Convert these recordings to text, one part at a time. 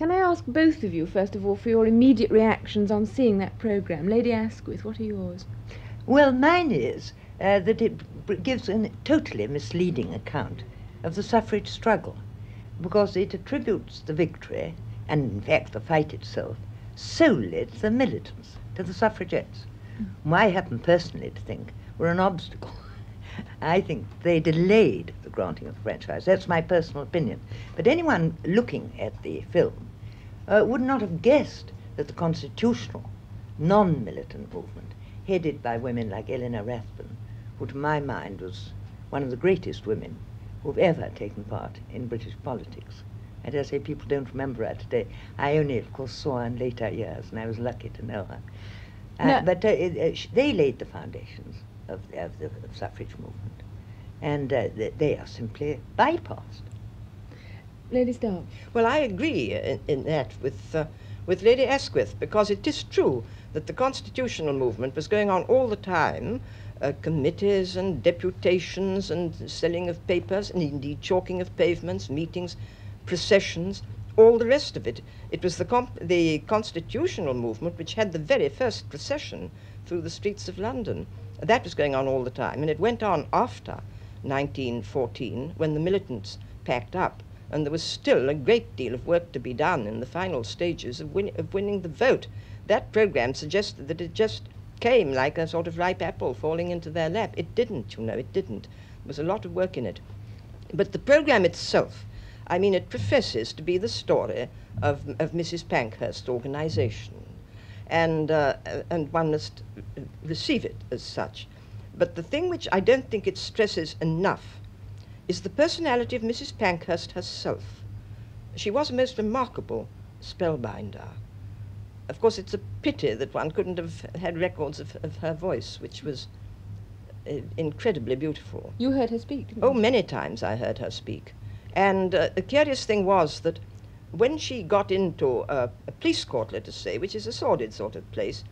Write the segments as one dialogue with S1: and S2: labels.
S1: Can I ask both of you, first of all, for your immediate reactions on seeing that programme? Lady Asquith, what are yours?
S2: Well, mine is uh, that it gives a totally misleading account of the suffrage struggle because it attributes the victory, and in fact the fight itself, solely to the militants, to the suffragettes, whom I happen personally to think were an obstacle. I think they delayed the granting of the franchise. That's my personal opinion. But anyone looking at the film uh, would not have guessed that the constitutional, non militant movement, headed by women like Eleanor Rathbone, who to my mind was one of the greatest women who've ever taken part in British politics. I dare say people don't remember her today. I only, of course, saw her in later years, and I was lucky to know her. Uh,
S1: Now-
S2: but uh, it, uh, sh- they laid the foundations of, of the of suffrage movement, and uh, th- they are simply bypassed.
S1: Lady Stocks.
S3: Well, I agree in, in that with, uh, with Lady Asquith, because it is true that the constitutional movement was going on all the time. Uh, committees and deputations and selling of papers and indeed chalking of pavements, meetings, processions, all the rest of it. It was the, comp- the constitutional movement which had the very first procession through the streets of London. That was going on all the time, and it went on after 1914 when the militants packed up, and there was still a great deal of work to be done in the final stages of, win- of winning the vote. That program suggested that it just came like a sort of ripe apple falling into their lap. It didn't, you know, it didn't. There was a lot of work in it. But the program itself, I mean, it professes to be the story of, of Mrs. Pankhurst's organization. And, uh, and one must uh, receive it as such. But the thing which I don't think it stresses enough is the personality of Mrs. Pankhurst herself. She was a most remarkable spellbinder. Of course, it's a pity that one couldn't have had records of, of her voice, which was uh, incredibly beautiful.
S1: You heard her speak,
S3: Oh,
S1: you?
S3: many times I heard her speak. And uh, the curious thing was that when she got into a, a police court, let us say, which is a sordid sort of place,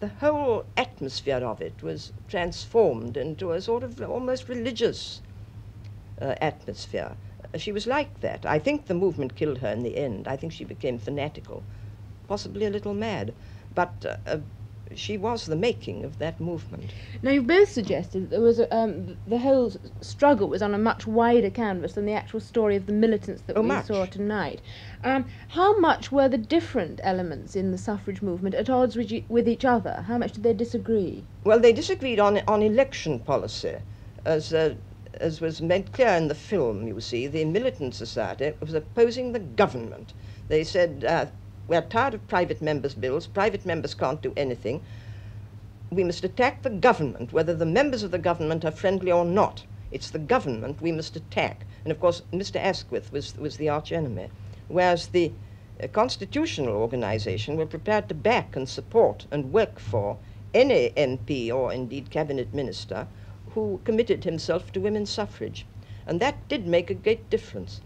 S3: the whole atmosphere of it was transformed into a sort of almost religious uh, atmosphere. Uh, she was like that. I think the movement killed her in the end. I think she became fanatical, possibly a little mad. But uh, uh, she was the making of that movement.
S1: Now, you've both suggested that there was a, um, the whole struggle was on a much wider canvas than the actual story of the militants that
S3: Oh,
S1: we
S3: much.
S1: saw tonight. Um, how much were the different elements in the suffrage movement at odds with, with each other? How much did they disagree?
S3: Well, they disagreed on, on election policy, as, uh, as was made clear in the film, you see. The militant society was opposing the government. They said, uh, we're tired of private members' bills, private members can't do anything. We must attack the government, whether the members of the government are friendly or not. It's the government we must attack. And of course, Mr. Asquith was, was the arch enemy. Whereas the uh, constitutional organization were prepared to back and support and work for any MP or indeed cabinet minister who committed himself to women's suffrage. And that did make a great difference.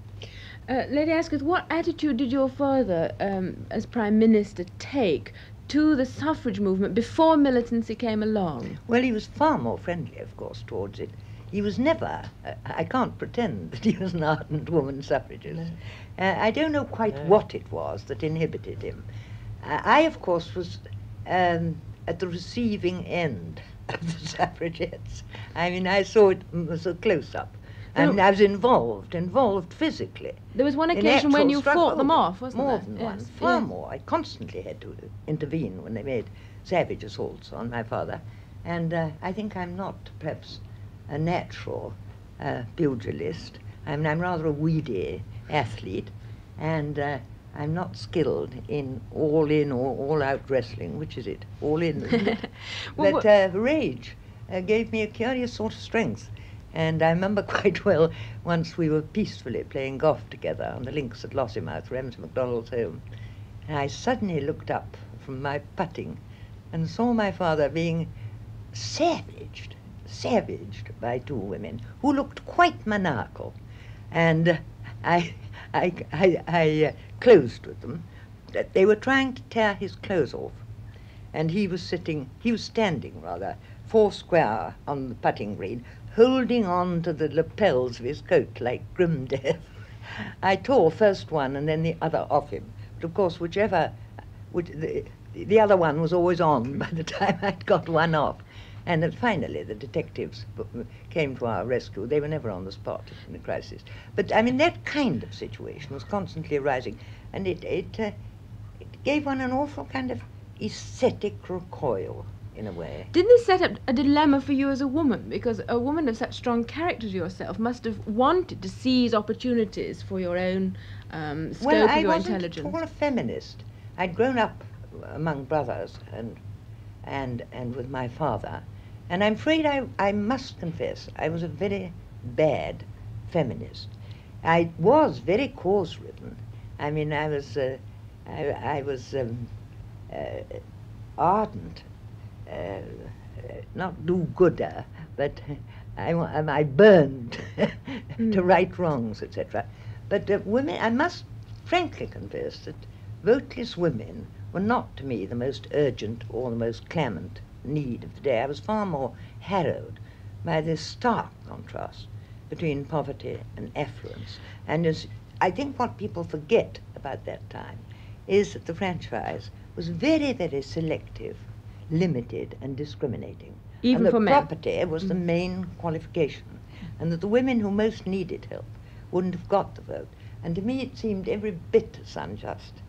S1: Uh, Lady Asquith, what attitude did your father, um, as Prime Minister, take to the suffrage movement before militancy came along?
S2: Well, he was far more friendly, of course, towards it. He was never, uh, I can't pretend that he was an ardent woman suffragist. Uh, I don't know quite
S3: No.
S2: what it was that inhibited him. Uh, I, of course, was um, at the receiving end of the suffragettes. I mean, I saw it mm, as a close up. I
S1: Well-
S2: mean, I was involved, involved physically.
S1: There was one occasion when you fought them off, wasn't
S2: more
S1: there?
S2: than
S1: Yes,
S2: one, far
S1: yes.
S2: more. I constantly had to intervene when they made savage assaults on my father, and uh, I think I'm not perhaps a natural uh, pugilist. I mean, I'm rather a weedy athlete, and uh, I'm not skilled in all-in or all-out wrestling. Which is it? All-in. isn't it?
S1: Well,
S2: but uh, rage uh, gave me a curious sort of strength. And I remember quite well once we were peacefully playing golf together on the links at Lossiemouth, Ramsay MacDonald's home. And I suddenly looked up from my putting and saw my father being savaged, savaged by two women who looked quite maniacal. And I, I, I, I uh, closed with them. That They were trying to tear his clothes off. And he was sitting, he was standing rather, four square on the putting green, holding on to the lapels of his coat like grim death. I tore first one and then the other off him But of course, whichever, which, the, the other one was always on by the time I'd got one off. And then finally, the detectives came to our rescue. They were never on the spot in a crisis. But I mean, that kind of situation was constantly arising, and it it, uh, it gave one an awful kind of aesthetic recoil in a way.
S1: Didn't this set up a dilemma for you as a woman? Because a woman of such strong character as yourself must have wanted to seize opportunities for your own um, scope
S2: well,
S1: of
S2: I
S1: your
S2: wasn't
S1: intelligence.
S2: at all a feminist. I'd grown up among brothers and and and with my father, and I'm afraid I I must confess I was a very bad feminist. I was very cause-ridden. I mean, I was uh, I, I was um, uh, ardent, uh, not do-gooder, but I, I burned to
S1: Mm.
S2: right wrongs, etc. But uh, women, I must frankly confess that voteless women were not to me the most urgent or the most clamant need of the day. I was far more harrowed by this stark contrast between poverty and affluence. And as I think what people forget about that time is that the franchise was very, very selective, limited, and discriminating.
S1: Even
S2: and
S1: for men.
S2: property was the
S1: Mm.
S2: main qualification, and that the women who most needed help wouldn't have got the vote. And to me, it seemed every bit as unjust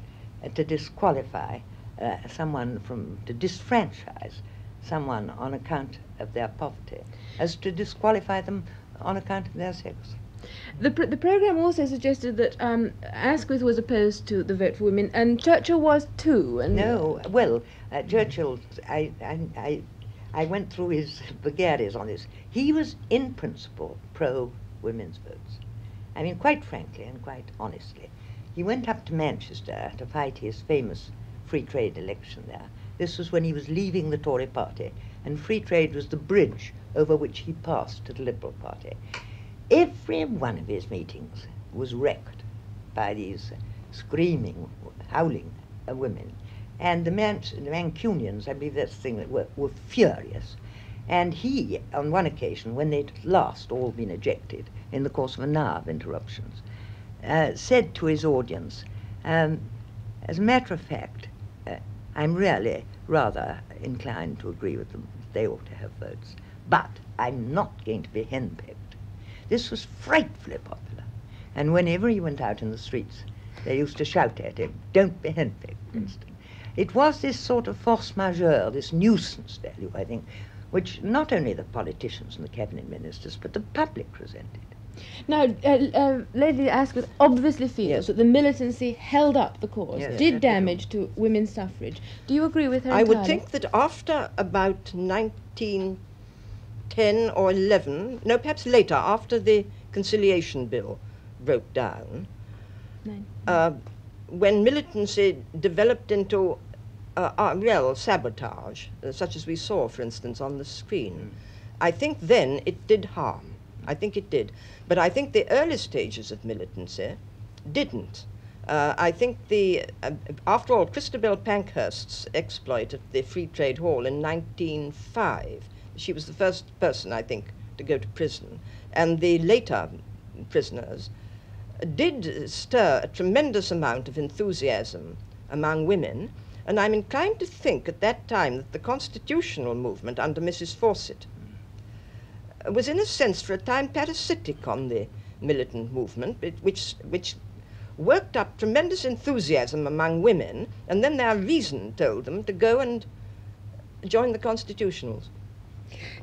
S2: to disqualify uh, someone from to disfranchise someone on account of their poverty, as to disqualify them on account of their sex.
S1: The, pr- the program also suggested that um, Asquith was opposed to the vote for women, and Churchill was too. And
S2: No, well, uh, Churchill, I, I, I, I went through his vagaries on this. He was, in principle, pro women's votes. I mean, quite frankly and quite honestly. He went up to Manchester to fight his famous free trade election there. This was when he was leaving the Tory party, and free trade was the bridge over which he passed to the Liberal Party. Every one of his meetings was wrecked by these screaming, howling women. And the, Man- the Mancunians, I believe that's the thing, that were, were furious. And he, on one occasion, when they'd last all been ejected in the course of an hour of interruptions, uh, said to his audience, um, as a matter of fact, uh, I'm really rather inclined to agree with them. They ought to have votes. But I'm not going to be henpecked. This was frightfully popular. And whenever he went out in the streets, they used to shout at him, Don't be henpecked, Winston. It was this sort of force majeure, this nuisance value, I think, which not only the politicians and the cabinet ministers, but the public resented.
S1: Now, uh, uh, Lady Asquith obviously feels
S2: Yes.
S1: that the militancy held up the cause,
S2: Yes,
S1: did
S2: yes,
S1: damage to women's suffrage. Do you agree with her?
S3: I would think that after about 1910 or 11, no, perhaps later, after the Conciliation Bill broke down, uh, when militancy developed into uh, uh, real sabotage, uh, such as we saw, for instance, on the screen, I think then it did harm. I think it did. But I think the early stages of militancy didn't. Uh, I think the, uh, after all, Christabel Pankhurst's exploit at the Free Trade Hall in 1905, she was the first person, I think, to go to prison, and the later prisoners did stir a tremendous amount of enthusiasm among women, and I'm inclined to think at that time that the constitutional movement under Mrs. Fawcett was, in a sense, for a time parasitic on the militant movement, which, which worked up tremendous enthusiasm among women, and then their reason told them to go and join the constitutionals.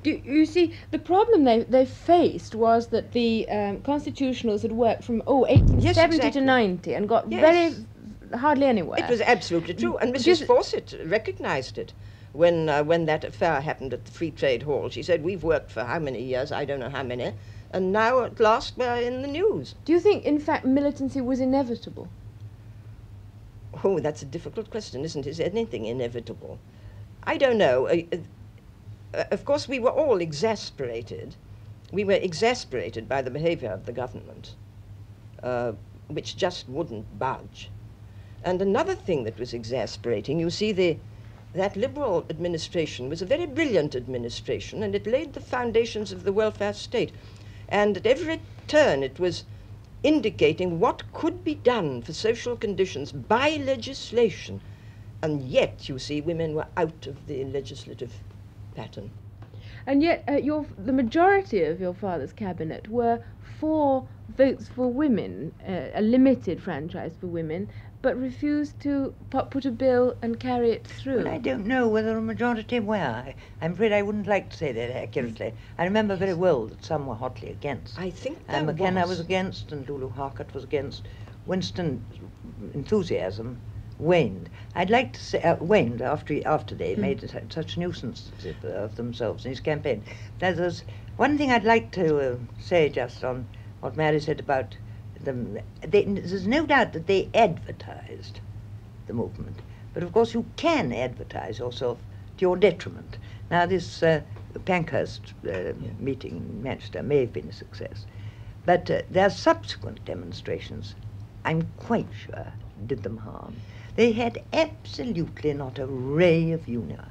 S1: Do you see, the problem they, they faced was that the um, constitutionals had worked from, oh, 1870
S3: exactly.
S1: to 90 and got
S3: Yes.
S1: very, hardly anywhere.
S3: It was absolutely true, and Mrs.
S1: just-
S3: Fawcett recognized it when uh, when that affair happened at the Free Trade Hall. She said, "We've worked for how many years? I don't know how many, and now at last we're in the news."
S1: Do you think, in fact, militancy was inevitable?
S3: Oh, that's a difficult question, isn't it? Is anything inevitable? I don't know. Uh, uh, of course, we were all exasperated. We were exasperated by the behavior of the government, uh, which just wouldn't budge. And another thing that was exasperating, you see, the, that Liberal administration was a very brilliant administration, and it laid the foundations of the welfare state. And at every turn, it was indicating what could be done for social conditions by legislation. And yet, you see, women were out of the legislative pattern.
S1: And yet, uh, your, the majority of your father's cabinet were for votes for women, uh, a limited franchise for women, but refused to put a bill and carry it through.
S2: Well, I don't know whether a majority were. I, I'm afraid I wouldn't like to say that accurately. I remember very well that some were hotly against.
S3: I think there
S2: and McKenna
S3: was.
S2: was against, and Lulu Harcourt was against. Winston's enthusiasm waned. I'd like to say uh, waned after he, after they
S1: Hmm.
S2: made su- such nuisance of, of themselves in his campaign. Now, there's one thing I'd like to uh, say just on what Mary said about them. They, there's no doubt that they advertised the movement, but of course you can advertise yourself to your detriment. Now, this uh, Pankhurst uh, meeting in Manchester may have been a success, but uh, their subsequent demonstrations, I'm quite sure, did them harm. They had absolutely not a ray of humour.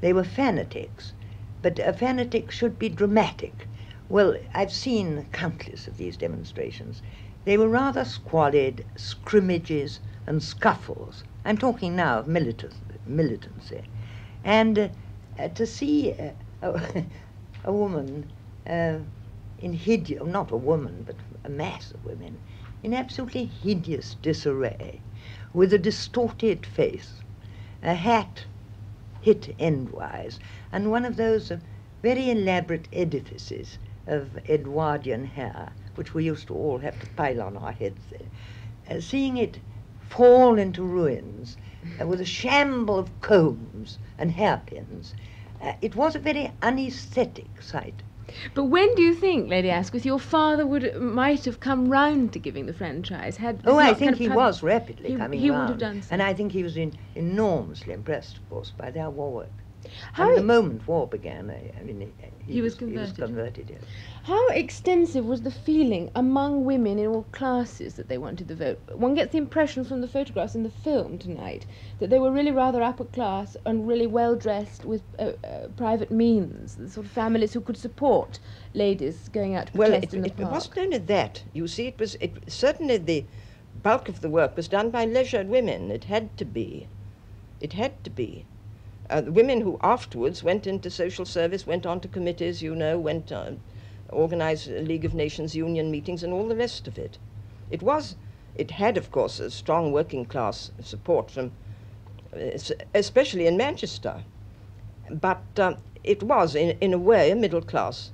S2: They were fanatics, but a fanatic should be dramatic. Well, I've seen countless of these demonstrations. They were rather squalid scrimmages and scuffles. I'm talking now of militant, militancy. And uh, to see uh, a, a woman uh, in hideous, not a woman, but a mass of women, in absolutely hideous disarray, with a distorted face, a hat hit endwise, and one of those uh, very elaborate edifices of Edwardian hair, which we used to all have to pile on our heads there. Uh, seeing it fall into ruins uh, with a shamble of combs and hairpins, uh, it was a very unaesthetic sight.
S1: But when do you think, Lady Asquith, your father would might have come round to giving the franchise? Had
S2: Oh, I think he was rapidly
S1: he-
S2: coming
S1: he would
S2: round.
S1: have done so.
S2: And I think he was in, enormously impressed, of course, by their war work.
S1: How,
S2: and the moment war began, I, I mean, he,
S1: He was
S2: He was
S1: converted.
S2: converted, yes.
S1: how extensive was the feeling among women in all classes that they wanted the vote? One gets the impression from the photographs in the film tonight that they were really rather upper class and really well dressed with uh, uh, private means, the sort of families who could support ladies going out to
S3: Well,
S1: protest
S3: it,
S1: in the
S3: it
S1: park.
S3: wasn't only that. You see, it was it, certainly the bulk of the work was done by leisured women. It had to be. It had to be. Uh, the women who afterwards went into social service, went on to committees, you know, went on, organized League of Nations union meetings and all the rest of it. It was, it had, of course, a strong working class support from, especially in Manchester. But um, it was, in, in a way, a middle class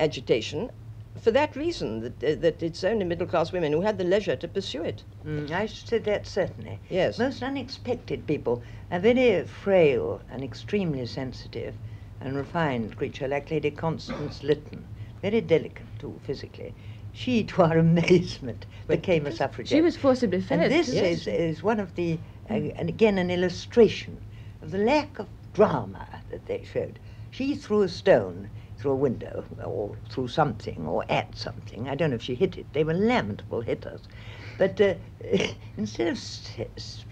S3: agitation for that reason, that, uh, that it's only middle class women who had the leisure to pursue it.
S2: Mm, I should say that certainly.
S3: Yes.
S2: Most unexpected people, a very frail and extremely sensitive and refined creature like Lady Constance Lytton, very delicate too physically. She, to our amazement,
S3: But
S2: became a suffragette.
S1: she was forcibly fed.
S2: And this
S1: yes.
S2: is, is one of the, uh, and again, an illustration of the lack of drama that they showed. She threw a stone through a window, or through something, or at something. I don't know if she hit it. They were lamentable hitters. But uh, instead of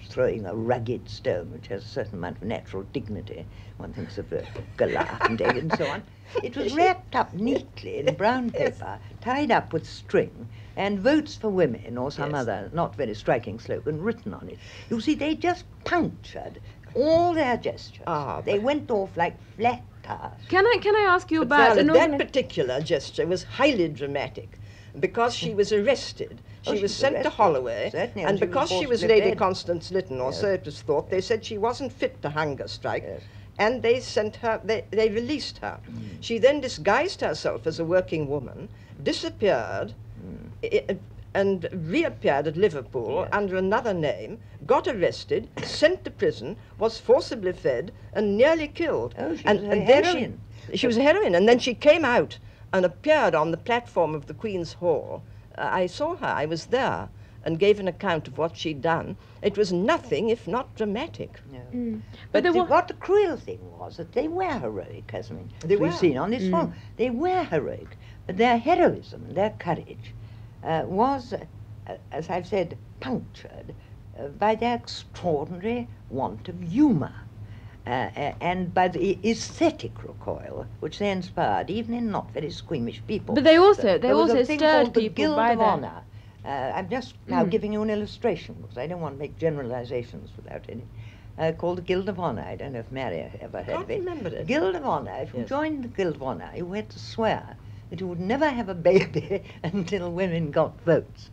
S2: throwing a rugged stone, which has a certain amount of natural dignity, one thinks of uh, Goliath and David and so on, it was wrapped up neatly in brown paper, tied up with string, and votes for women or some
S3: Yes.
S2: other not very striking slogan written on it. You see, they just punctured all their gestures.
S3: Ah,
S2: they went off like flat tires.
S1: Can I can I ask you
S3: But
S1: about
S3: Violet,
S1: an
S3: that
S1: organi-
S3: particular gesture was highly dramatic because she was arrested. She
S2: Oh,
S3: was
S2: she was
S3: sent to Holloway,
S2: certainly, and
S3: and
S2: she was
S3: because she was Lady
S2: fed.
S3: Constance Lytton, or
S2: Yes.
S3: so it was thought, they said she wasn't fit to hunger strike,
S2: Yes.
S3: and they sent her. They, they released her. Mm. She then disguised herself as a working woman, disappeared, mm. i- and reappeared at Liverpool
S2: Yes.
S3: under another name, got arrested, sent to prison, was forcibly fed, and nearly killed.
S2: Oh, she
S3: and,
S2: was a
S3: and then
S2: heroine.
S3: She, she was a heroine, and then she came out and appeared on the platform of the Queen's Hall. Uh, I saw her, I was there, and gave an account of what she'd done. It was nothing if not dramatic.
S2: No.
S1: Mm.
S2: But,
S1: But
S2: the,
S1: were
S2: what the cruel thing was that they were heroic, as, we,
S3: They
S2: as we've
S3: were.
S2: seen on this
S1: Mm.
S2: film. They were heroic, but their heroism, their courage, was, uh, as I've said, punctured uh, by their extraordinary want of humour. uh, uh, and by the aesthetic recoil which they inspired, even in not very squeamish people.
S1: But they also-
S2: There
S1: they
S2: was
S1: also
S2: a thing
S1: stirred
S2: called the
S1: people
S2: Guild
S1: by
S2: of
S1: their-
S2: Honor. Uh, I'm just now
S1: Mm.
S2: giving you an illustration because I don't want to make generalizations without any. Uh, called the Guild of Honor. I don't know if Mary ever heard
S3: Can't
S2: of it.
S3: remember it.
S2: Guild of Honor. If you joined the Guild of Honor, you had to swear that you would never have a baby until women got votes.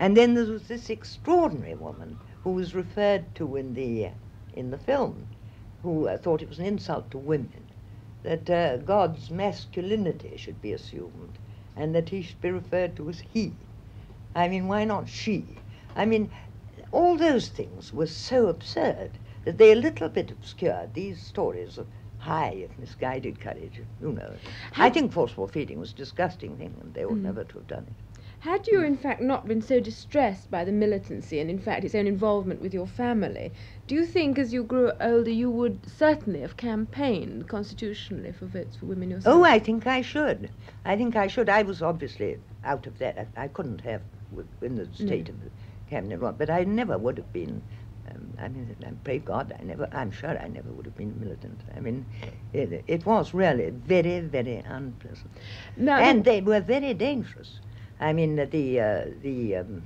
S2: And then there was this extraordinary woman who was referred to in the in the film, who uh, thought it was an insult to women that uh, God's masculinity should be assumed, and that he should be referred to as he. I mean, why not she? I mean, all those things were so absurd that they a little bit obscured these stories of high, if misguided courage. You know, I think forcible feeding was a disgusting thing, and they ought
S1: Mm.
S2: never to have done it.
S1: Had you, in fact, not been so distressed by the militancy and, in fact, its own involvement with your family, do you think as you grew older you would certainly have campaigned constitutionally for votes for women yourself?
S2: Oh, I think I should. I think I should. I was obviously out of that. I, I couldn't have in the state of the cabinet, but I never would have been. I mean, I pray God, I never. I'm sure I never would have been militant. I mean, it, it was really very, very unpleasant,
S1: Now,
S2: and they were very dangerous. I mean, the uh, the um,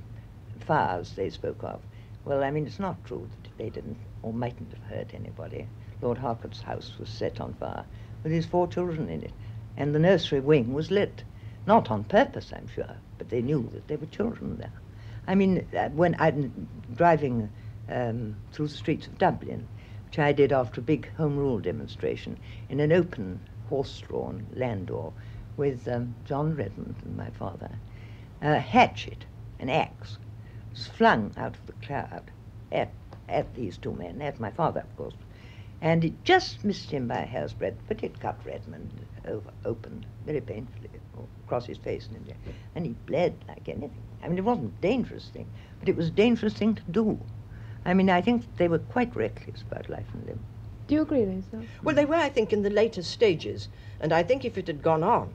S2: fires they spoke of. Well, I mean, it's not true that they didn't or mightn't have hurt anybody. Lord Harcourt's house was set on fire with his four children in it, and the nursery wing was lit. Not on purpose, I'm sure, but they knew that there were children there. I mean, uh, when I'm driving um, through the streets of Dublin, which I did after a big Home Rule demonstration in an open horse-drawn landau with um, John Redmond and my father, a hatchet, an axe, was flung out of the cloud at, at these two men, at my father, of course. And it just missed him by a hair's breadth, but it cut Redmond over, open very painfully across his face and, and he bled like anything. I mean, it wasn't a dangerous thing, but it was a dangerous thing to do. I mean, I think they were quite reckless about life and limb.
S1: do you agree, Lisa?
S3: Well, they were, I think, in the later stages, and I think if it had gone on,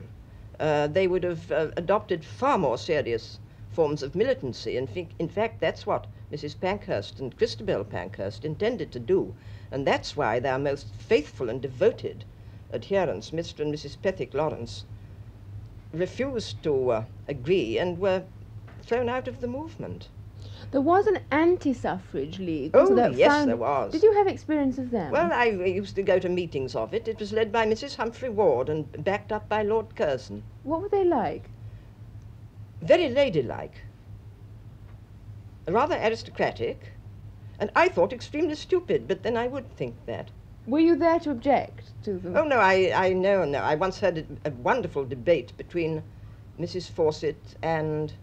S3: uh, they would have uh, adopted far more serious forms of militancy. In, fi- in fact, that's what Mrs. Pankhurst and Christabel Pankhurst intended to do, and that's why their most faithful and devoted adherents, Mr. and Mrs. Pethick Lawrence, refused to uh, agree and were thrown out of the movement.
S1: There was an anti-suffrage league.
S3: Oh, yes,
S1: found-
S3: there was.
S1: Did you have experience of them?
S3: Well, I used to go to meetings of it. It was led by Mrs. Humphry Ward and backed up by Lord Curzon.
S1: what were they like?
S3: Very ladylike, rather aristocratic, and I thought extremely stupid, but then I would think that.
S1: Were you there to object to them?
S3: Oh, no, I, I know, no. I once had a, a wonderful debate between Mrs. Fawcett and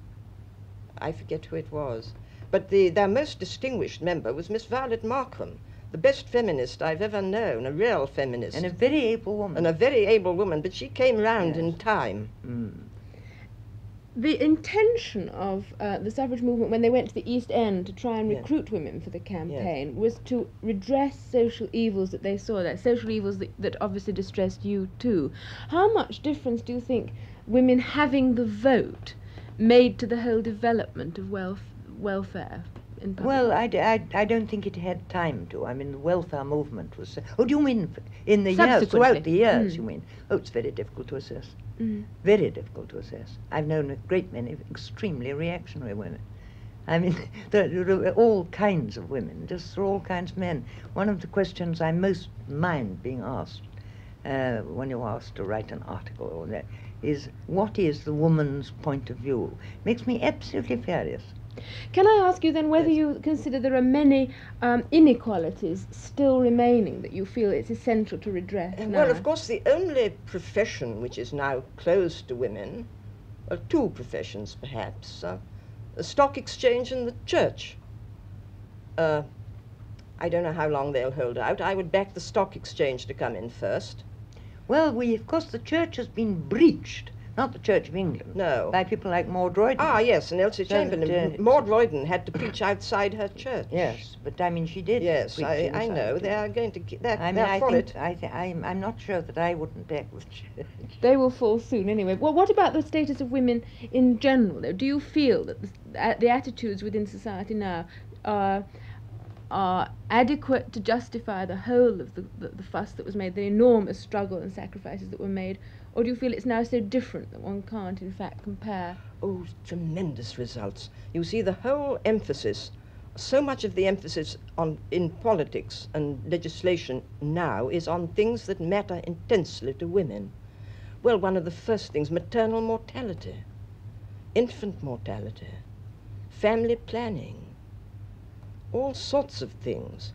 S3: I forget who it was. But the, their most distinguished member was Miss Violet Markham, the best feminist I've ever known, a real feminist.
S2: And a very able woman.
S3: and a very able woman, but she came round in time.
S2: Mm.
S1: The intention of uh, the suffrage movement when they went to the East End to try and
S3: Yeah.
S1: recruit women for the campaign was to redress social evils that they saw there, social evils that, that obviously distressed you too. How much difference do you think women having the vote made to the whole development of wealth, welfare in public
S2: Well, I, I, I don't think it had time to. I mean, the welfare movement was. Oh, do you mean in the years, throughout the years,
S1: Mm.
S2: you mean? Oh, it's very difficult to assess.
S1: Mm.
S2: Very difficult to assess. I've known a great many extremely reactionary women. I mean, there, are all kinds of women, just all kinds of men. One of the questions I most mind being asked uh, when you're asked to write an article or that is, what is the woman's point of view? Makes me absolutely furious.
S1: Can I ask you then whether
S2: Yes.
S1: you consider there are many um, inequalities still remaining that you feel it's essential to redress
S3: And
S1: now?
S3: well, of course, the only profession which is now closed to women, well, two professions perhaps, uh, the stock exchange and the church. Uh, I don't know how long they'll hold out. I would back the stock exchange to come in first.
S2: Well, we, of course, the church has been breached, not the Church of England,
S3: No.
S2: by people like Maude Royden.
S3: Ah, yes, and Elsie
S2: So that,
S3: Chamberlain.
S2: uh,
S3: Maude Royden had to preach outside her church.
S2: Yes, but I mean, she did.
S3: Yes,
S2: preach
S3: I, I know. They are going to get that.
S2: I mean, I think,
S3: it.
S2: I th- I'm, I'm not sure that I wouldn't back the church.
S1: They will fall soon anyway. Well, what about the status of women in general? Though? Do you feel that the, uh, the attitudes within society now are are adequate to justify the whole of the, the, the fuss that was made, the enormous struggle and sacrifices that were made? Or do you feel it's now so different that one can't, in fact, compare?
S3: Oh, tremendous results. You see, the whole emphasis, so much of the emphasis on in politics and legislation now is on things that matter intensely to women. Well, one of the first things, maternal mortality, infant mortality, family planning, all sorts of things.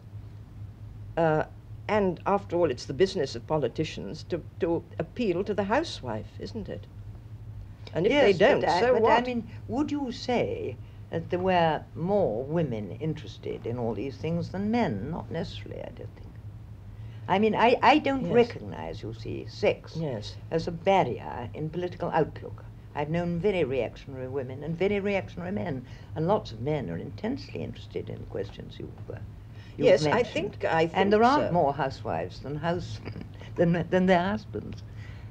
S3: Uh, and after all, it's the business of politicians to, to appeal to the housewife, isn't it? And if
S2: yes,
S3: they don't,
S2: but, I,
S3: so
S2: but
S3: what?
S2: I mean, would you say that there were more women interested in all these things than men? Not necessarily, I don't think. I mean, I, I don't
S3: Yes.
S2: recognize, you see, sex
S3: yes,
S2: as a barrier in political outlook. I've known very reactionary women and very reactionary men, and lots of men are intensely interested in questions you've, uh, you've
S3: yes, I think I think
S2: and there aren't
S3: so.
S2: more housewives than house than than their husbands.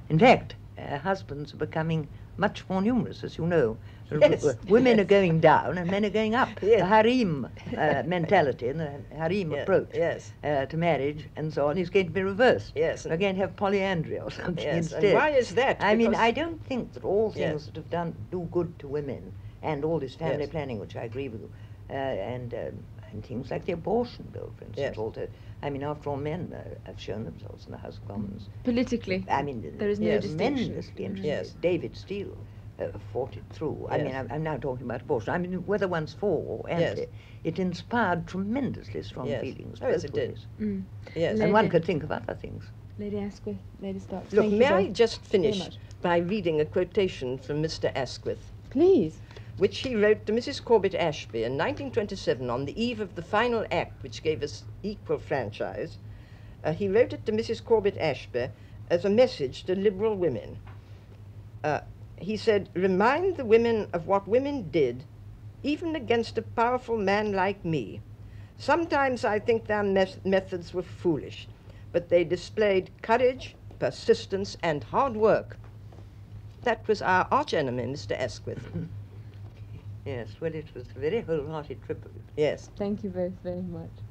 S2: In fact, uh, husbands are becoming much more numerous, as you know.
S3: Yes,
S2: r- women
S3: yes.
S2: are going down and men are going up.
S3: Yes.
S2: The harem uh, mentality and the harem
S3: Yeah,
S2: approach
S3: yes.
S2: uh, to marriage and so on is going to be reversed.
S3: Yes,
S2: We're going to have polyandry or something
S3: Yes,
S2: instead.
S3: and why is that?
S2: I mean, I don't think that all
S3: Yes.
S2: things that have done do good to women and all this family
S3: Yes.
S2: planning, which I agree with you, uh, and um, and things like the abortion bill, for instance.
S3: Yes.
S2: Also, I mean, after all, men uh, have shown themselves in the House of Commons.
S1: Politically.
S2: I mean,
S1: There is no
S3: Yes.
S1: distinction.
S2: tremendously
S1: Mm.
S2: interested.
S3: Yes.
S2: David Steel uh, fought it through. I mean,
S3: Yes.
S2: I'm, I'm now talking about abortion. I mean, whether one's for or anti,
S3: Yes.
S2: it inspired tremendously strong
S3: Yes.
S2: feelings.
S3: Oh, yes, it did.
S1: Mm.
S3: Yes.
S2: And one could think of other things.
S1: Lady Asquith, Lady Stocks.
S3: Look,
S1: thank you
S3: may I just finish by reading a quotation from Mr. Asquith,
S1: Please.
S3: Which he wrote to Mrs. Corbett Ashby in 1927 on the eve of the final act which gave us equal franchise. Uh, he wrote it to Mrs. Corbett Ashby as a message to liberal women. Uh, he said, Remind the women of what women did, even against a powerful man like me. Sometimes I think their methods were foolish, but they displayed courage, persistence, and hard work. That was our archenemy, Mr. Asquith.
S2: Yes, well, it was a very wholehearted trip.
S3: yes.
S1: Thank you both very much.